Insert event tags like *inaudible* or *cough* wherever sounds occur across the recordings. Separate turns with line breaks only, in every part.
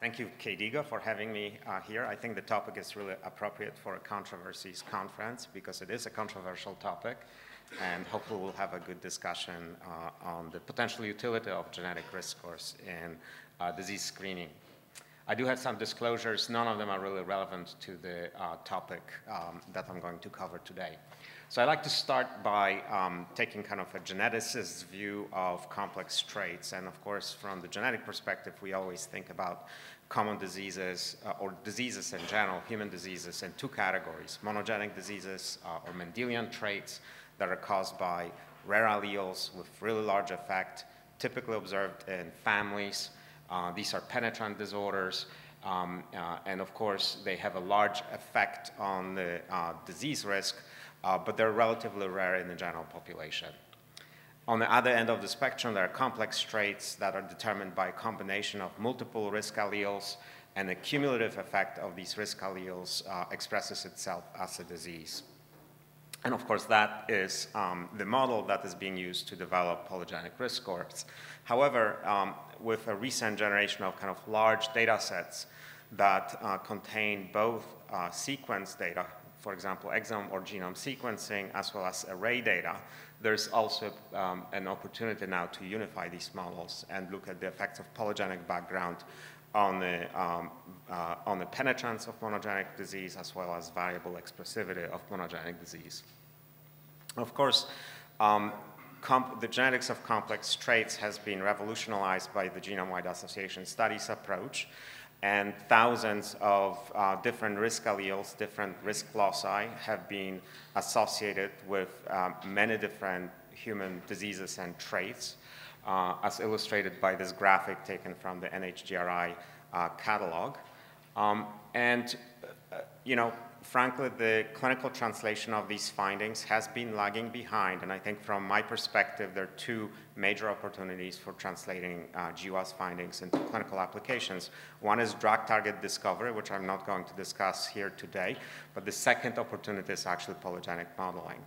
Thank you, KDIGO, for having me uh, here. I think the topic is really appropriate for a controversies conference because it is a controversial topic, and hopefully we'll have a good discussion uh, on the potential utility of genetic risk scores in uh, disease screening. I do have some disclosures. None of them are really relevant to the uh, topic um, that I'm going to cover today. So I'd like to start by um, taking kind of a geneticist's view of complex traits. And of course, from the genetic perspective, we always think about common diseases uh, or diseases in general, human diseases in two categories, monogenic diseases uh, or Mendelian traits that are caused by rare alleles with really large effect, typically observed in families. Uh, these are penetrant disorders. Um, uh, and of course, they have a large effect on the uh, disease risk, uh, but they're relatively rare in the general population. On the other end of the spectrum, there are complex traits that are determined by a combination of multiple risk alleles, and the cumulative effect of these risk alleles uh, expresses itself as a disease. And of course, that is um, the model that is being used to develop polygenic risk scores. However, um, with a recent generation of kind of large data sets that uh, contain both uh, sequence data for example, exome or genome sequencing, as well as array data, there's also um, an opportunity now to unify these models and look at the effects of polygenic background on the, um, uh, on the penetrance of monogenic disease as well as variable expressivity of monogenic disease. Of course, um, the genetics of complex traits has been revolutionized by the genome-wide association studies approach, and thousands of uh, different risk alleles, different risk loci have been associated with um, many different human diseases and traits, uh, as illustrated by this graphic taken from the NHGRI uh, catalog. Um, and, uh, you know, frankly, the clinical translation of these findings has been lagging behind. And I think from my perspective, there are two major opportunities for translating uh, GWAS findings into clinical applications. One is drug target discovery, which I'm not going to discuss here today. But the second opportunity is actually polygenic modeling.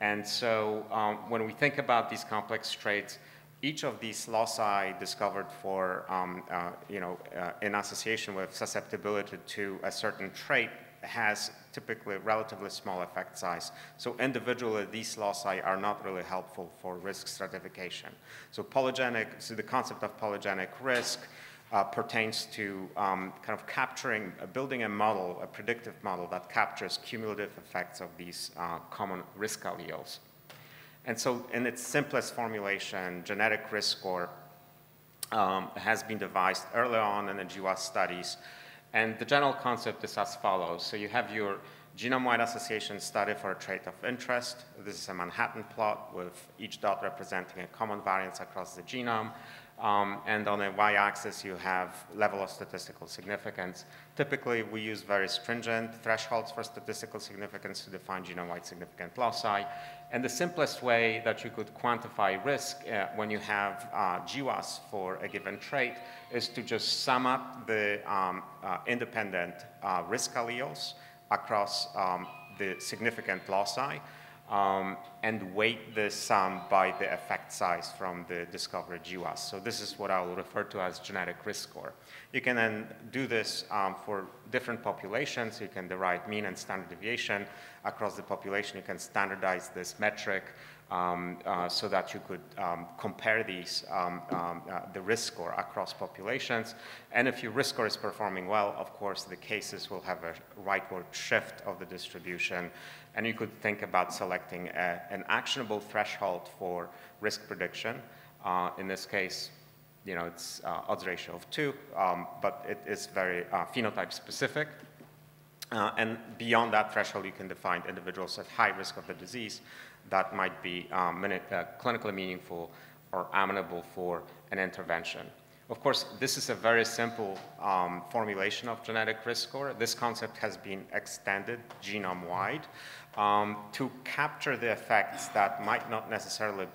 And so um, when we think about these complex traits, each of these loci discovered for, um, uh, you know, uh, in association with susceptibility to a certain trait has typically relatively small effect size. So individually, these loci are not really helpful for risk stratification. So polygenic, so the concept of polygenic risk uh, pertains to um, kind of capturing, uh, building a model, a predictive model that captures cumulative effects of these uh, common risk alleles. And so in its simplest formulation, genetic risk score um, has been devised early on in the GWAS studies and the general concept is as follows. So you have your genome-wide association study for a trait of interest. This is a Manhattan plot with each dot representing a common variance across the genome. Um, and on the y-axis, you have level of statistical significance. Typically, we use very stringent thresholds for statistical significance to define genome-wide significant loci. And the simplest way that you could quantify risk uh, when you have uh, GWAS for a given trait is to just sum up the um, uh, independent uh, risk alleles across um, the significant loci um, and weight the sum by the effect size from the discovered GWAS. So this is what I will refer to as genetic risk score. You can then do this um, for different populations. You can derive mean and standard deviation across the population. You can standardize this metric um, uh, so that you could um, compare these, um, um, uh, the risk score across populations. And if your risk score is performing well, of course, the cases will have a rightward shift of the distribution. And you could think about selecting a, an actionable threshold for risk prediction. Uh, in this case, you know, it's uh, odds ratio of two, um, but it is very uh, phenotype specific. Uh, and beyond that threshold, you can define individuals at high risk of the disease that might be um, uh, clinically meaningful or amenable for an intervention. Of course, this is a very simple um, formulation of genetic risk score. This concept has been extended genome-wide um, to capture the effects that might not necessarily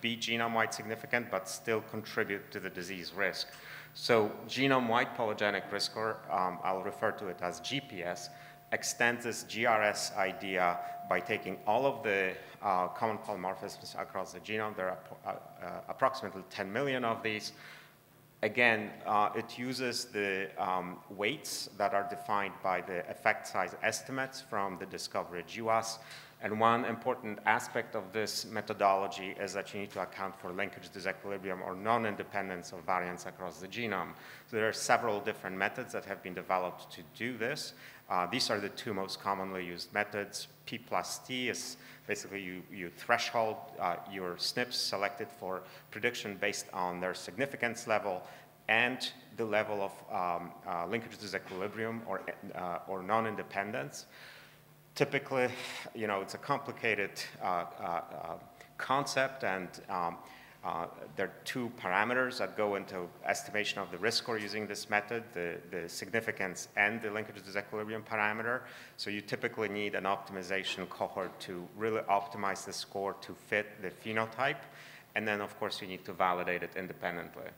be genome-wide significant, but still contribute to the disease risk. So genome-wide polygenic risk score, um, I'll refer to it as GPS, extends this GRS idea by taking all of the uh, common polymorphisms across the genome. There are uh, uh, approximately 10 million of these. Again, uh, it uses the um, weights that are defined by the effect size estimates from the discovery GWAS. And one important aspect of this methodology is that you need to account for linkage disequilibrium or non-independence of variants across the genome. So there are several different methods that have been developed to do this. Uh, these are the two most commonly used methods. P plus T is basically you, you threshold uh, your SNPs selected for prediction based on their significance level and the level of um, uh, linkage disequilibrium or, uh, or non-independence. Typically, you know, it's a complicated uh, uh, concept and um, uh, there are two parameters that go into estimation of the risk score using this method, the, the significance and the linkage disequilibrium parameter. So you typically need an optimization cohort to really optimize the score to fit the phenotype. And then, of course, you need to validate it independently.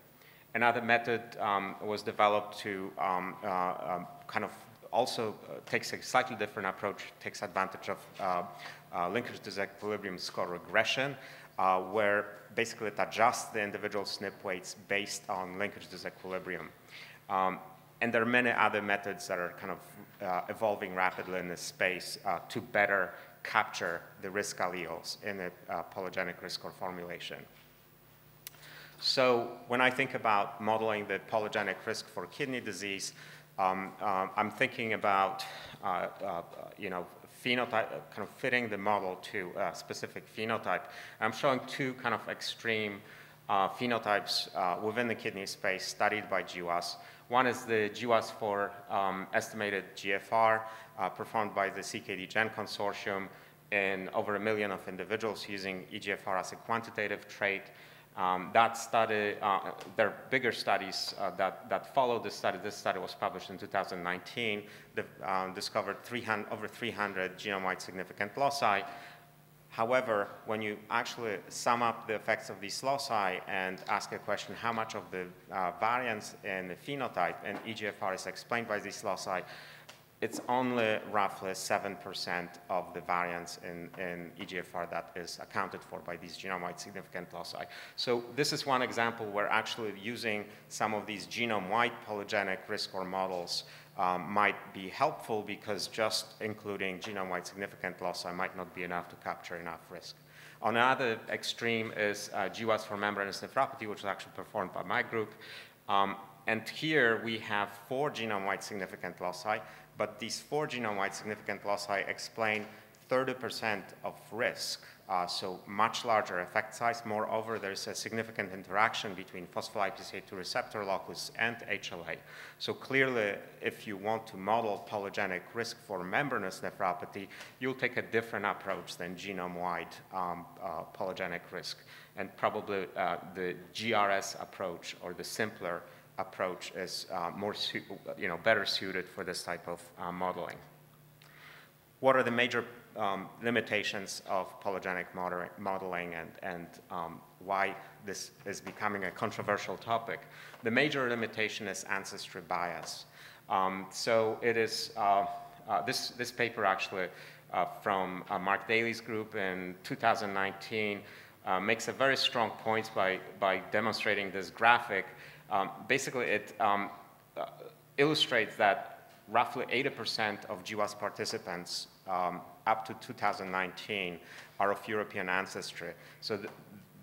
Another method um, was developed to um, uh, um, kind of also uh, takes a slightly different approach, takes advantage of uh, uh linkage disequilibrium score regression, uh, where basically it adjusts the individual SNP weights based on linkage disequilibrium. Um, and there are many other methods that are kind of uh, evolving rapidly in this space uh, to better capture the risk alleles in a uh, polygenic risk score formulation. So when I think about modeling the polygenic risk for kidney disease, um, um I'm thinking about, uh, uh, you know, phenotype, uh, kind of fitting the model to a specific phenotype. I'm showing two kind of extreme uh, phenotypes uh, within the kidney space studied by GWAS. One is the GWAS for um, estimated GFR uh, performed by the CKD Gen Consortium in over a million of individuals using EGFR as a quantitative trait. Um, that study, uh, there are bigger studies uh, that, that follow this study. This study was published in 2019, They uh, discovered 300, over 300 genome-wide significant loci. However, when you actually sum up the effects of these loci and ask a question, how much of the uh, variance in the phenotype and EGFR is explained by these loci, it's only roughly 7% of the variance in, in, EGFR that is accounted for by these genome-wide significant loci. So this is one example where actually using some of these genome-wide polygenic risk score models um, might be helpful because just including genome-wide significant loci might not be enough to capture enough risk. On the other extreme is uh, GWAS for membranous nephropathy, which was actually performed by my group. Um, and here we have four genome-wide significant loci but these four genome-wide significant loci explain 30% of risk, uh, so much larger effect size. Moreover, there's a significant interaction between phospholipase A2 receptor locus and HLA. So clearly, if you want to model polygenic risk for membranous nephropathy, you'll take a different approach than genome-wide um, uh, polygenic risk. And probably uh, the GRS approach or the simpler approach is uh, more, you know, better suited for this type of uh, modeling. What are the major um, limitations of polygenic modeling and, and um, why this is becoming a controversial topic? The major limitation is ancestry bias. Um, so it is, uh, uh this, this paper actually uh, from uh, Mark Daly's group in 2019 makes a very strong point by, by demonstrating this graphic um, basically, it um, uh, illustrates that roughly 80% of GWAS participants um, up to 2019 are of European ancestry. So th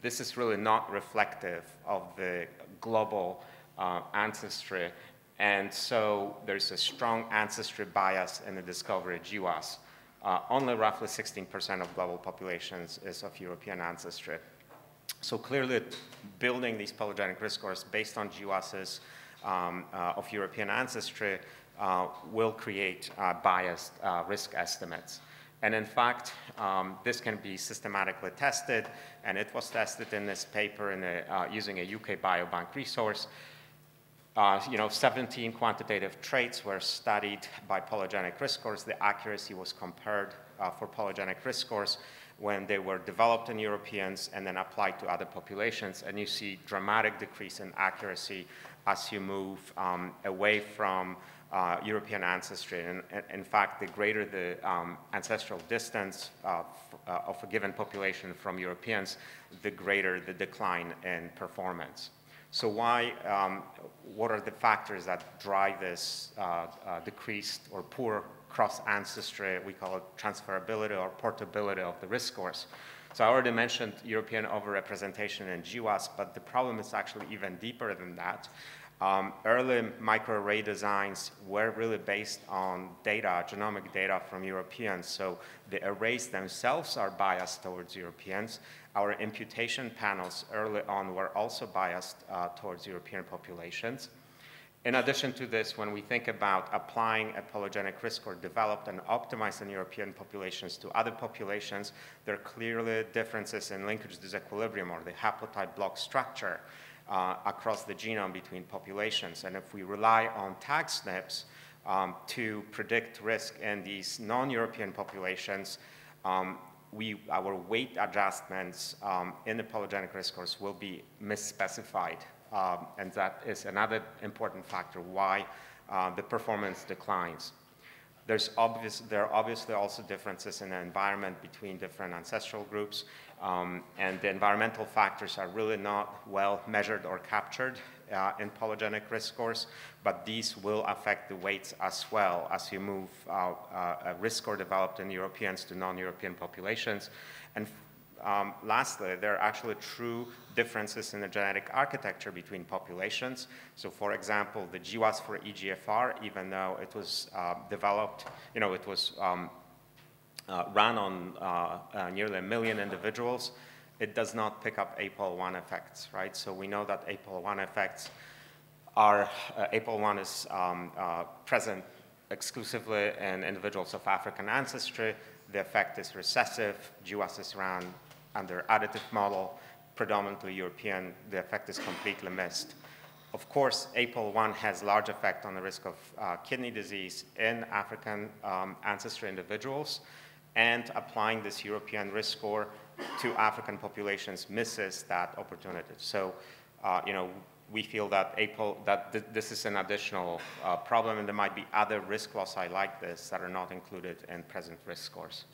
this is really not reflective of the global uh, ancestry. And so there's a strong ancestry bias in the discovery of GWAS. Uh, only roughly 16% of global populations is of European ancestry. So clearly, building these polygenic risk scores based on GWASs um, uh, of European ancestry uh, will create uh, biased uh, risk estimates. And in fact, um, this can be systematically tested, and it was tested in this paper in a, uh, using a UK Biobank resource. Uh, you know, 17 quantitative traits were studied by polygenic risk scores. The accuracy was compared for polygenic risk scores when they were developed in Europeans and then applied to other populations. And you see dramatic decrease in accuracy as you move um, away from uh, European ancestry. And, and, in fact, the greater the um, ancestral distance uh, of a given population from Europeans, the greater the decline in performance. So why, um, what are the factors that drive this uh, uh, decreased or poor cross-ancestry, we call it transferability or portability of the risk scores? So I already mentioned European overrepresentation in GWAS, but the problem is actually even deeper than that. Um, early microarray designs were really based on data, genomic data from Europeans. So the arrays themselves are biased towards Europeans. Our imputation panels early on were also biased uh, towards European populations. In addition to this, when we think about applying a polygenic risk score developed and optimized in European populations to other populations, there are clearly differences in linkage disequilibrium or the haplotype block structure uh, across the genome between populations. And if we rely on tag SNPs um, to predict risk in these non-European populations, um, we, our weight adjustments um, in the polygenic risk scores will be misspecified. Um, and that is another important factor why uh, the performance declines. There's obvious, there are obviously also differences in the environment between different ancestral groups. Um, and the environmental factors are really not well measured or captured uh, in polygenic risk scores, but these will affect the weights as well as you move uh, uh, a risk score developed in Europeans to non-European populations. And um, lastly, there are actually true differences in the genetic architecture between populations. So for example, the GWAS for EGFR, even though it was uh, developed, you know, it was um, uh, run on uh, uh, nearly a million individuals, it does not pick up APOL1 effects, right? So we know that APOL1 effects are, uh, APOL1 is um, uh, present exclusively in individuals of African ancestry. The effect is recessive. GWAS is run under additive model, predominantly European. The effect is completely missed. Of course, APOL1 has large effect on the risk of uh, kidney disease in African um, ancestry individuals and applying this European risk score to African populations misses that opportunity. So, uh, you know, we feel that APOL, that th this is an additional uh, problem and there might be other risk loci like this that are not included in present risk scores.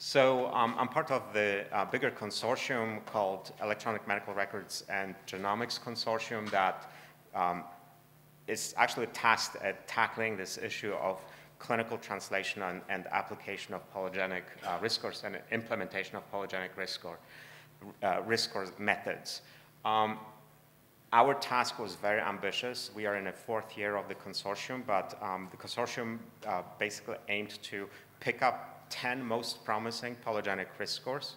So um, I'm part of the uh, bigger consortium called Electronic Medical Records and Genomics Consortium that um, is actually tasked at tackling this issue of clinical translation and, and application of polygenic uh, risk scores and implementation of polygenic risk score, uh, risk score methods. Um, our task was very ambitious. We are in a fourth year of the consortium, but um, the consortium uh, basically aimed to pick up 10 most promising polygenic risk scores,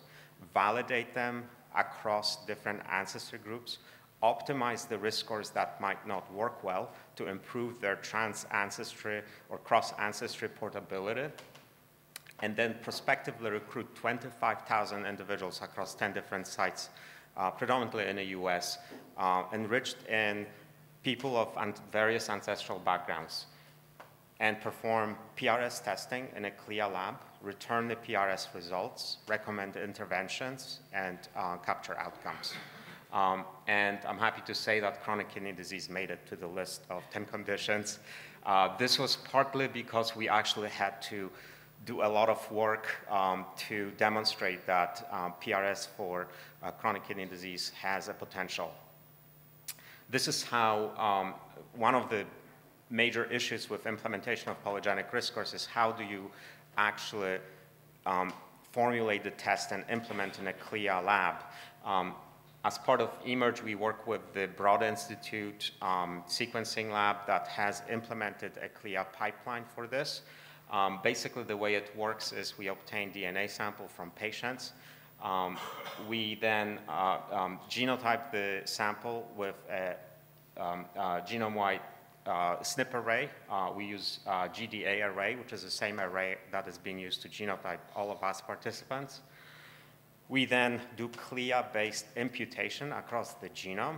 validate them across different ancestry groups, optimize the risk scores that might not work well to improve their trans ancestry or cross ancestry portability, and then prospectively recruit 25,000 individuals across 10 different sites, uh, predominantly in the US, uh, enriched in people of various ancestral backgrounds, and perform PRS testing in a CLIA lab, return the PRS results, recommend interventions, and uh, capture outcomes. Um, and I'm happy to say that chronic kidney disease made it to the list of 10 conditions. Uh, this was partly because we actually had to do a lot of work um, to demonstrate that uh, PRS for uh, chronic kidney disease has a potential. This is how um, one of the major issues with implementation of polygenic risk scores is how do you actually um, formulate the test and implement in a CLIA lab. Um, as part of eMERGE, we work with the Broad Institute um, sequencing lab that has implemented a CLIA pipeline for this. Um, basically, the way it works is we obtain DNA sample from patients. Um, we then uh, um, genotype the sample with a um, uh, genome-wide uh, SNP array. Uh, we use uh, GDA array, which is the same array that is being used to genotype all of us participants. We then do CLIA-based imputation across the genome,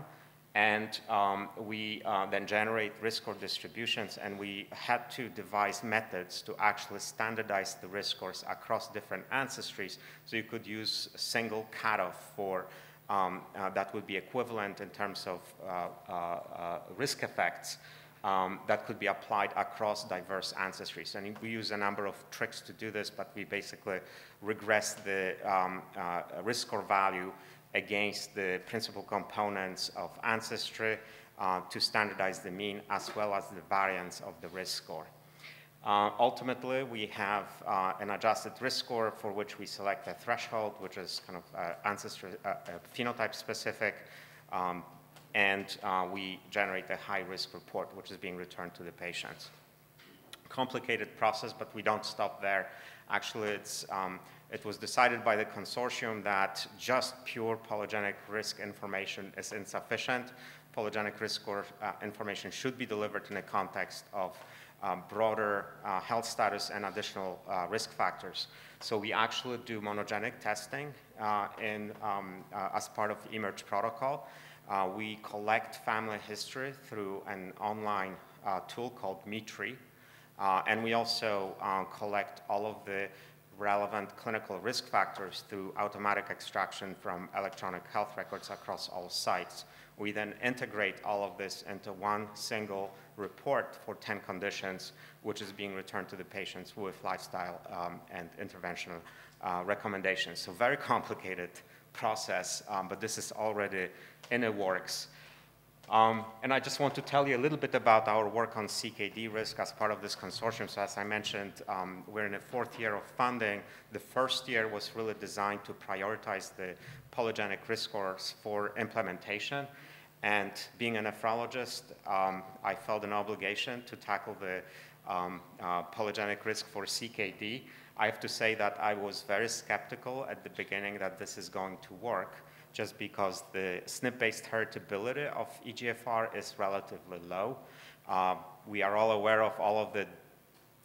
and um, we uh, then generate risk score distributions, and we had to devise methods to actually standardize the risk scores across different ancestries, so you could use a single cutoff for um, uh, that would be equivalent in terms of uh, risk effects um, that could be applied across diverse ancestries. And we use a number of tricks to do this, but we basically regress the um, uh, risk score value against the principal components of ancestry uh, to standardize the mean as well as the variance of the risk score. Uh, ultimately, we have uh, an adjusted risk score for which we select a threshold, which is kind of uh, ancestry, uh, phenotype specific, um, and uh, we generate a high risk report, which is being returned to the patients. Complicated process, but we don't stop there. Actually, it's, um, it was decided by the consortium that just pure polygenic risk information is insufficient. Polygenic risk score information should be delivered in the context of um, broader uh, health status and additional uh, risk factors. So we actually do monogenic testing uh, in, um, uh, as part of the eMERGE protocol. Uh, we collect family history through an online uh, tool called MeTree. and we also collect all of the relevant clinical risk factors through automatic extraction from electronic health records across all sites. We then integrate all of this into one single report for 10 conditions, which is being returned to the patients with lifestyle um, and interventional uh, recommendations. So very *laughs* complicated process, um, but this is already in the works. Um, and I just want to tell you a little bit about our work on CKD risk as part of this consortium. So as I mentioned, um, we're in the fourth year of funding. The first year was really designed to prioritize the polygenic risk scores for implementation. And being a nephrologist, um, I felt an obligation to tackle the um, uh, polygenic risk for CKD. I have to say that I was very skeptical at the beginning that this is going to work just because the SNP-based heritability of EGFR is relatively low. Uh, we are all aware of all of the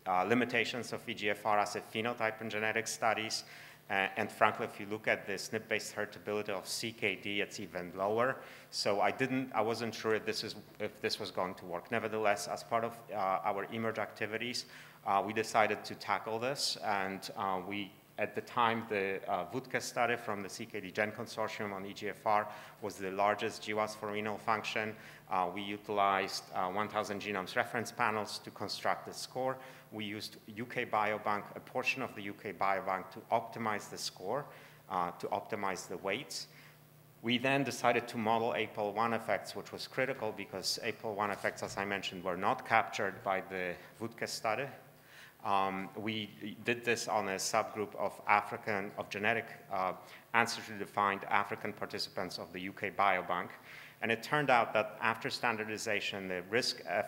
uh, limitations of EGFR as a phenotype in genetic studies. Uh, and frankly, if you look at the SNP-based heritability of CKD, it's even lower. So I didn't, I wasn't sure if this, is, if this was going to work. Nevertheless, as part of uh, our eMERGE activities, uh, we decided to tackle this, and uh, we at the time, the uh, Wuttke study from the CKD Gen Consortium on EGFR was the largest GWAS for renal function. Uh, we utilized uh, 1,000 genomes reference panels to construct the score. We used UK Biobank, a portion of the UK Biobank, to optimize the score, uh, to optimize the weights. We then decided to model APOL1 effects, which was critical because APOL1 effects, as I mentioned, were not captured by the Wuttke study. Um, we did this on a subgroup of African, of genetic uh, ancestry-defined African participants of the UK Biobank. And it turned out that after standardization, the risk uh,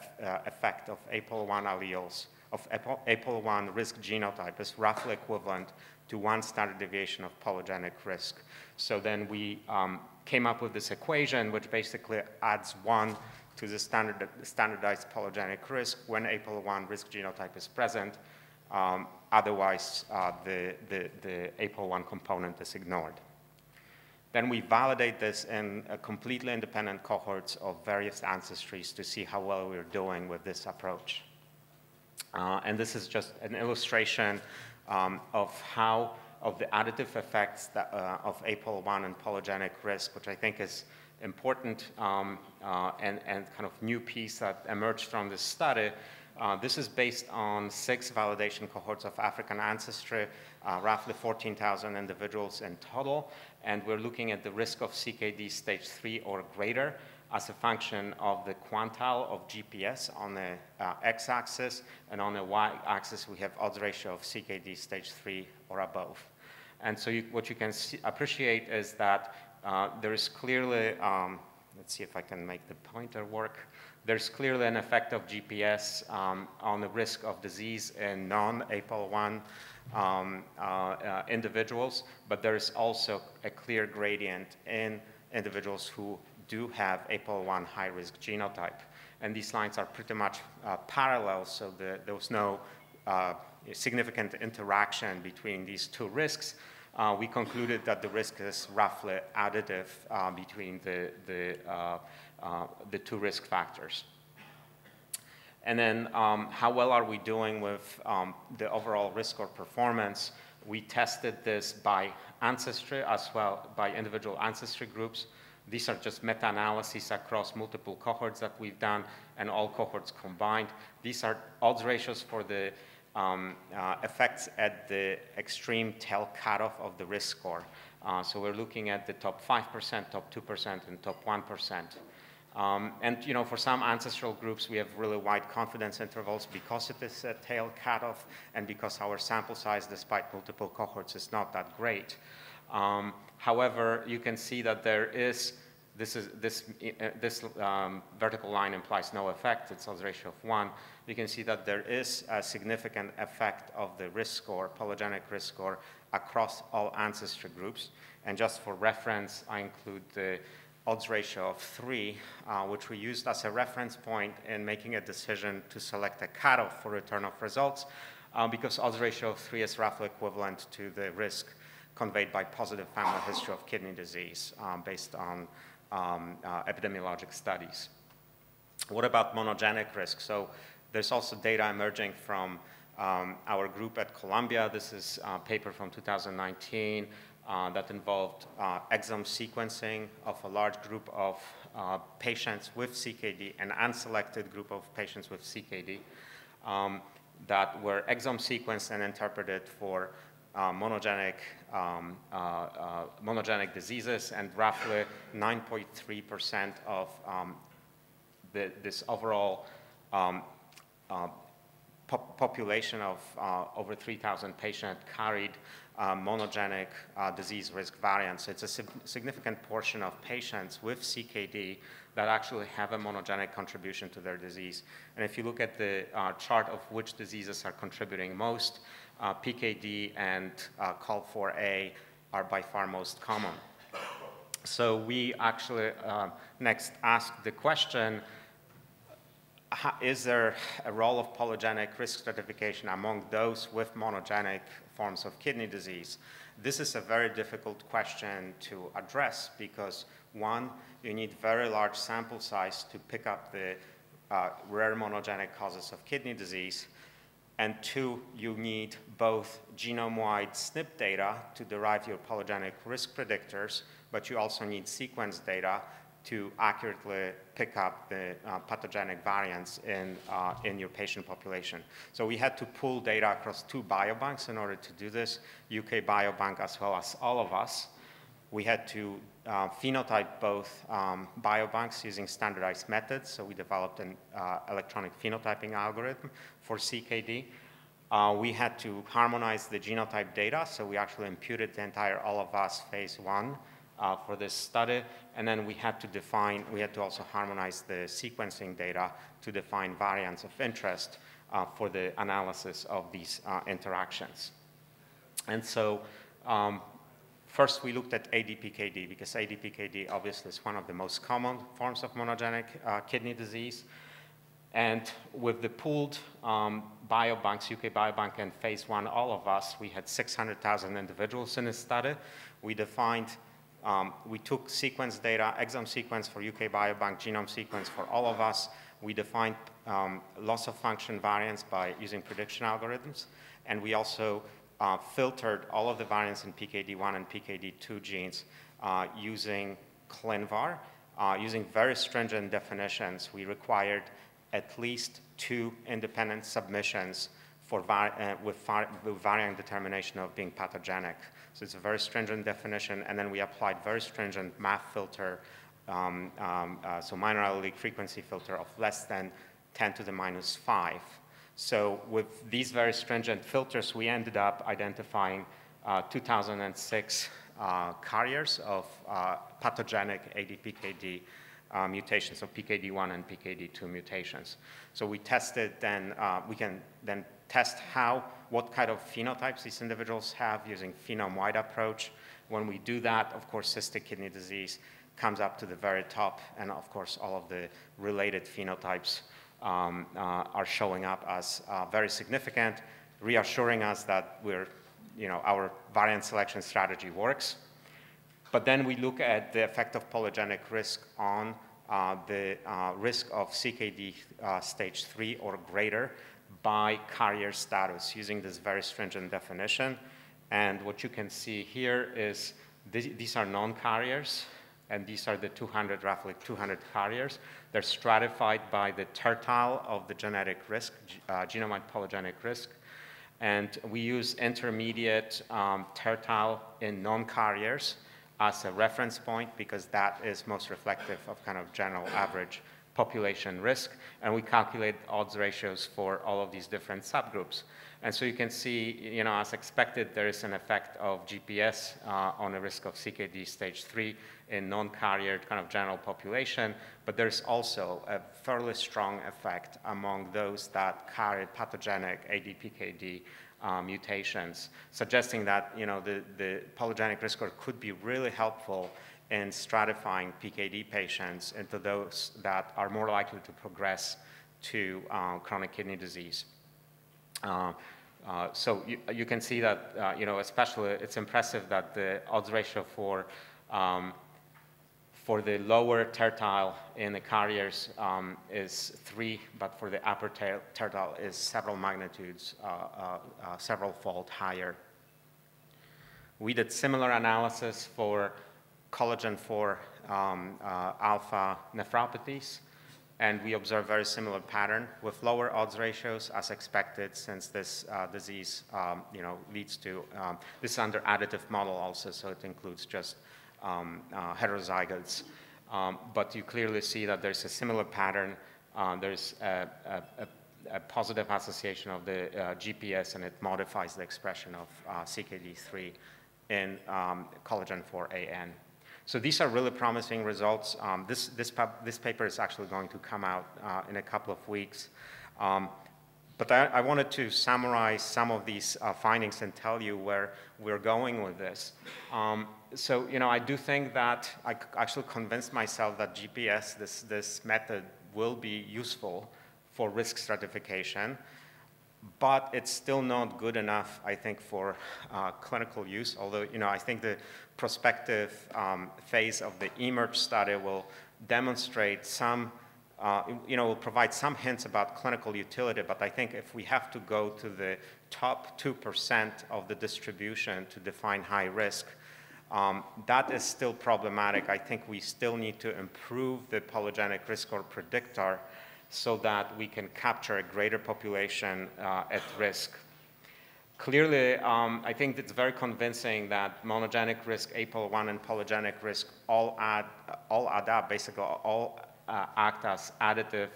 effect of APOL1 alleles, of APOL1 risk genotype is roughly equivalent to one standard deviation of polygenic risk. So then we um, came up with this equation, which basically adds one to the standard, standardized polygenic risk when APOL1 risk genotype is present. Um, otherwise, uh, the, the, the APOL1 component is ignored. Then we validate this in completely independent cohorts of various ancestries to see how well we're doing with this approach. Uh, and this is just an illustration um, of how, of the additive effects that, uh, of APOL1 and polygenic risk, which I think is important um, uh, and, and kind of new piece that emerged from this study. Uh, this is based on six validation cohorts of African ancestry, uh, roughly 14,000 individuals in total, and we're looking at the risk of CKD stage three or greater as a function of the quantile of GPS on the uh, x-axis, and on the y-axis we have odds ratio of CKD stage three or above. And so you, what you can see, appreciate is that there is clearly, um, let's see if I can make the pointer work. There's clearly an effect of GPS um, on the risk of disease in non-APOL1 um, uh, uh, individuals, but there is also a clear gradient in individuals who do have APOL1 high-risk genotype. And these lines are pretty much uh, parallel, so the, there was no uh, significant interaction between these two risks uh, we concluded that the risk is roughly additive uh, between the, the, uh, uh, the two risk factors. And then um, how well are we doing with um, the overall risk or performance? We tested this by ancestry as well by individual ancestry groups. These are just meta-analyses across multiple cohorts that we've done and all cohorts combined. These are odds ratios for the um, uh, effects at the extreme tail cutoff of the risk score. Uh, so we're looking at the top 5%, top 2%, and top 1%. Um, and you know, for some ancestral groups, we have really wide confidence intervals because it is a tail cutoff and because our sample size, despite multiple cohorts, is not that great. Um, however, you can see that there is this, is, this, uh, this um, vertical line implies no effect. It's odds ratio of 1. You can see that there is a significant effect of the risk score, polygenic risk score, across all ancestry groups. And just for reference, I include the odds ratio of 3, uh, which we used as a reference point in making a decision to select a cutoff for return of results, uh, because odds ratio of 3 is roughly equivalent to the risk conveyed by positive family history of kidney disease um, based on um, uh, epidemiologic studies. What about monogenic risk? So there's also data emerging from um, our group at Columbia. This is a paper from 2019 uh, that involved uh, exome sequencing of a large group of uh, patients with CKD, an unselected group of patients with CKD um, that were exome sequenced and interpreted for uh, monogenic, um, uh, uh, monogenic diseases, and roughly 9.3% of um, the, this overall um, pop population of uh, over 3,000 patients carried uh, monogenic disease risk variants. It's a significant portion of patients with CKD that actually have a monogenic contribution to their disease. And if you look at the chart of which diseases are contributing most, uh, PKD and uh, COL4A are by far most common. So we actually uh, next asked the question, is there a role of polygenic risk stratification among those with monogenic forms of kidney disease? This is a very difficult question to address because one, you need very large sample size to pick up the uh, rare monogenic causes of kidney disease. And two, you need both genome-wide SNP data to derive your polygenic risk predictors, but you also need sequence data to accurately pick up the uh, pathogenic variants in, uh, in your patient population. So we had to pull data across two biobanks in order to do this, UK Biobank as well as all of us. We had to uh, phenotype both um, biobanks using standardized methods. So we developed an uh, electronic phenotyping algorithm for CKD. Uh, we had to harmonize the genotype data, so we actually imputed the entire all of us phase one uh, for this study, and then we had to define, we had to also harmonize the sequencing data to define variants of interest uh, for the analysis of these uh, interactions. And so um, First, we looked at ADPKD because ADPKD obviously is one of the most common forms of monogenic uh, kidney disease. And with the pooled um, biobanks, UK Biobank and phase one, all of us, we had 600,000 individuals in this study. We defined, um, we took sequence data, exome sequence for UK Biobank, genome sequence for all of us. We defined um, loss of function variants by using prediction algorithms. And we also uh, filtered all of the variants in PKD1 and PKD2 genes uh, using ClinVar. Uh, using very stringent definitions, we required at least two independent submissions for uh, with, with variant determination of being pathogenic. So it's a very stringent definition, and then we applied very stringent MAF filter, um, um, uh, so minor allelic frequency filter of less than 10 to the minus 5. So with these very stringent filters, we ended up identifying uh, 2006 uh, carriers of uh, pathogenic ADPKD uh, mutations, so PKD1 and PKD2 mutations. So we tested then, uh, we can then test how, what kind of phenotypes these individuals have using phenome-wide approach. When we do that, of course, cystic kidney disease comes up to the very top, and of course, all of the related phenotypes um, uh, are showing up as uh, very significant, reassuring us that we're, you know, our variant selection strategy works. But then we look at the effect of polygenic risk on uh, the uh, risk of CKD uh, stage 3 or greater by carrier status using this very stringent definition. And what you can see here is th these are non-carriers, and these are the 200, roughly 200 carriers. They're stratified by the tertile of the genetic risk, uh, genome-wide polygenic risk. And we use intermediate um, tertile in non-carriers as a reference point because that is most reflective of kind of general average population risk. And we calculate odds ratios for all of these different subgroups. And so you can see, you know, as expected, there is an effect of GPS uh, on the risk of CKD stage three in non-carrier kind of general population, but there's also a fairly strong effect among those that carry pathogenic ADPKD uh, mutations, suggesting that, you know, the, the polygenic risk score could be really helpful in stratifying PKD patients into those that are more likely to progress to uh, chronic kidney disease. Uh, uh, so you, you, can see that, uh, you know, especially it's impressive that the odds ratio for, um, for the lower tertile in the carriers um, is three, but for the upper ter tertile is several magnitudes, uh, uh, several fold higher. We did similar analysis for collagen 4 um, alpha nephropathies and we observe very similar pattern with lower odds ratios as expected since this uh, disease um, you know, leads to, um, this under additive model also, so it includes just um, uh, heterozygotes. Um, but you clearly see that there's a similar pattern. Uh, there's a, a, a, positive association of the uh, GPS and it modifies the expression of uh, CKD3 in um, collagen 4AN. So these are really promising results. Um, this, this, this, paper is actually going to come out uh, in a couple of weeks. Um, but I, I, wanted to summarize some of these uh, findings and tell you where we're going with this. Um, so, you know, I do think that I actually convinced myself that GPS, this, this method, will be useful for risk stratification but it's still not good enough, I think, for uh, clinical use. Although, you know, I think the prospective um, phase of the eMERGE study will demonstrate some, uh, you know, will provide some hints about clinical utility. But I think if we have to go to the top 2% of the distribution to define high risk, um, that is still problematic. I think we still need to improve the polygenic risk score predictor so that we can capture a greater population uh, at risk. Clearly, um, I think it's very convincing that monogenic risk, APOL1, and polygenic risk all add, all add up, basically all uh, act as additive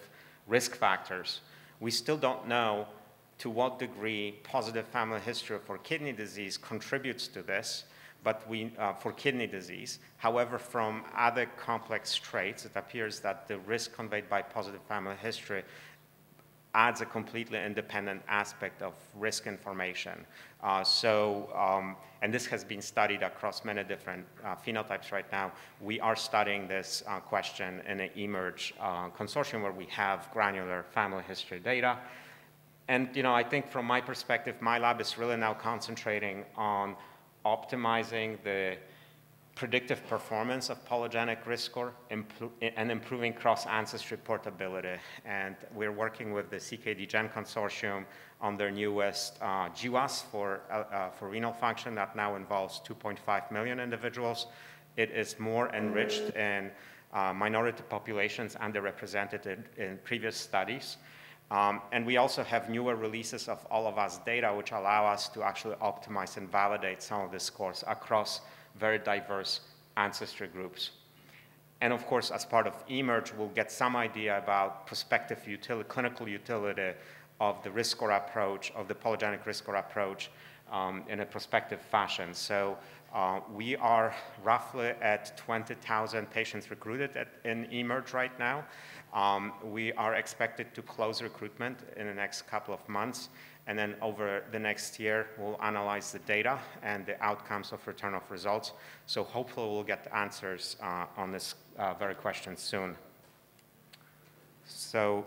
risk factors. We still don't know to what degree positive family history for kidney disease contributes to this, but we, uh, for kidney disease. However, from other complex traits, it appears that the risk conveyed by positive family history adds a completely independent aspect of risk information. Uh, so, um, and this has been studied across many different uh, phenotypes right now. We are studying this uh, question in an eMERGE uh, consortium where we have granular family history data. And, you know, I think from my perspective, my lab is really now concentrating on optimizing the predictive performance of polygenic risk score and improving cross-ancestry portability. And we're working with the CKD Gen Consortium on their newest uh, GWAS for, uh, uh, for renal function that now involves 2.5 million individuals. It is more enriched in uh, minority populations underrepresented in, in previous studies. Um, and we also have newer releases of all of us data, which allow us to actually optimize and validate some of the scores across very diverse ancestry groups. And of course, as part of eMERGE, we'll get some idea about prospective utility, clinical utility of the risk score approach, of the polygenic risk score approach um, in a prospective fashion. So uh, we are roughly at 20,000 patients recruited at, in eMERGE right now. Um, we are expected to close recruitment in the next couple of months, and then over the next year, we'll analyze the data and the outcomes of return of results. So hopefully we'll get answers uh, on this uh, very question soon. So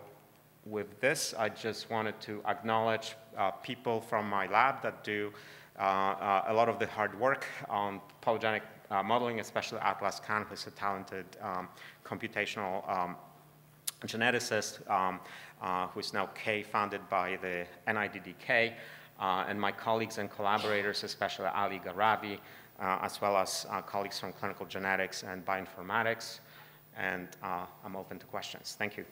with this, I just wanted to acknowledge uh, people from my lab that do a lot of the hard work on polygenic uh, modeling, especially Atlas Khan, who's a talented um, computational um, geneticist um, uh, who is now K-founded by the NIDDK, uh, and my colleagues and collaborators, especially Ali Gharavi, uh, as well as uh, colleagues from clinical genetics and bioinformatics. And uh, I'm open to questions. Thank you.